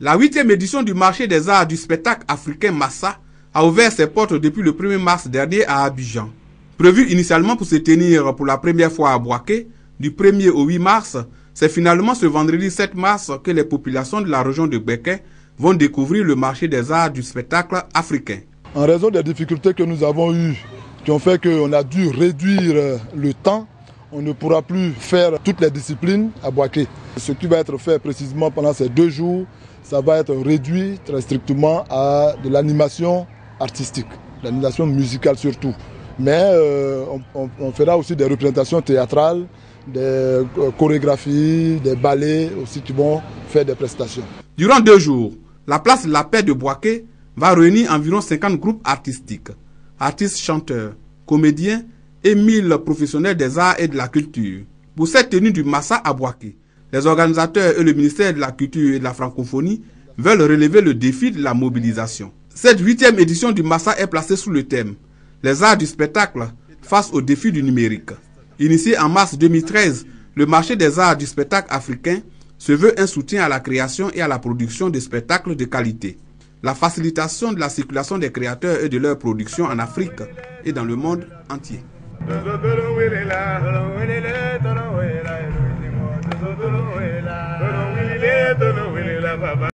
La huitième édition du marché des arts du spectacle africain Massa a ouvert ses portes depuis le 1er mars dernier à Abidjan. Prévu initialement pour se tenir pour la première fois à Boaké, du 1er au 8 mars, c'est finalement ce vendredi 7 mars que les populations de la région de Béké vont découvrir le marché des arts du spectacle africain. En raison des difficultés que nous avons eues, qui ont fait qu'on a dû réduire le temps, on ne pourra plus faire toutes les disciplines à Boaké. Ce qui va être fait précisément pendant ces deux jours, ça va être réduit très strictement à de l'animation artistique, l'animation musicale surtout. Mais euh, on, on, fera aussi des représentations théâtrales, des euh, chorégraphies, des ballets aussi qui vont faire des prestations. Durant deux jours, la place La Paix de Boaké va réunir environ 50 groupes artistiques, artistes chanteurs, comédiens et 1000 professionnels des arts et de la culture. Pour cette tenue du Massa à Boaké, les organisateurs et le ministère de la Culture et de la Francophonie veulent relever le défi de la mobilisation. Cette huitième édition du Massa est placée sous le thème Les arts du spectacle face au défi du numérique. Initié en mars 2013, le marché des arts du spectacle africain se veut un soutien à la création et à la production de spectacles de qualité, la facilitation de la circulation des créateurs et de leur production en Afrique et dans le monde entier. Baba.